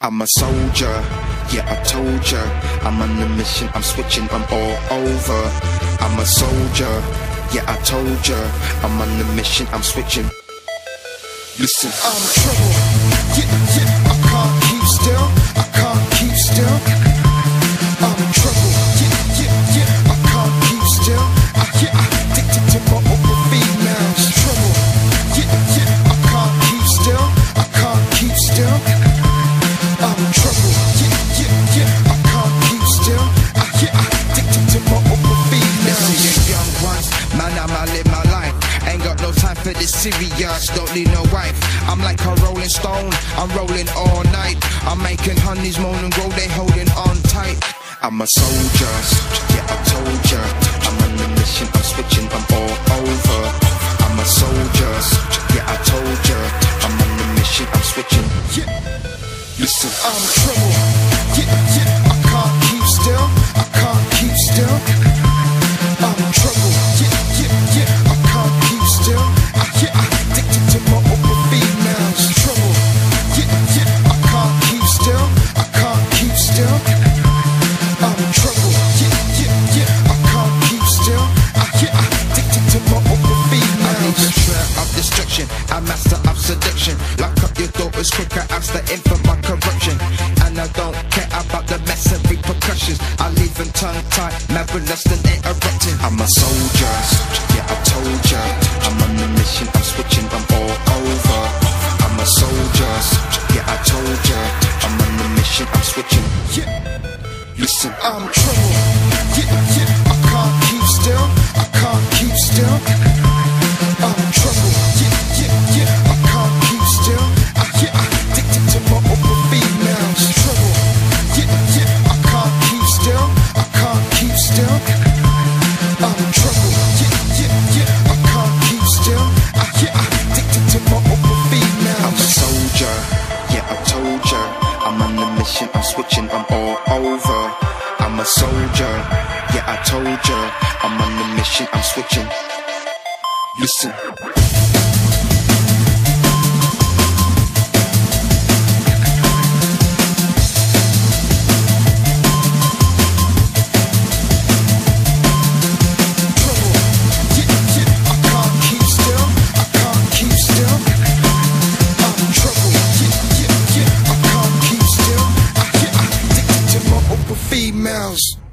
I'm a soldier, yeah, I told ya. I'm on a mission, I'm switching, I'm all over. I'm a soldier, yeah, I told ya. I'm on a mission, I'm switching. Listen, I'm trouble, yeah, yeah, I can't keep still, for serious, don't need no wife. I'm like a rolling stone, I'm rolling all night. I'm making honeys moan and grow, they holding on tight. I'm a soldier, yeah, I told ya. I'm on a mission, I'm switching, I'm all over. I'm a soldier, yeah, I told ya. I'm on a mission, I'm switching. Yeah. Listen, I'm trouble, yeah, yeah, a master of seduction. Lock up your daughters quicker, I'm starting for my corruption. And I don't care about the mess and repercussions. I leave them tongue tied, mad with lust and interrupting. I'm a soldier, yeah, I told ya. I'm on a mission, I'm switching, I'm all over. I'm a soldier, yeah, I told ya. I'm on a mission, I'm switching. Yeah. Listen, I'm trouble, yeah, yeah, I can't keep still, mission, I'm switching, I'm all over. I'm a soldier, yeah, I told ya. I'm on a mission, I'm switching. Listen. Mouse.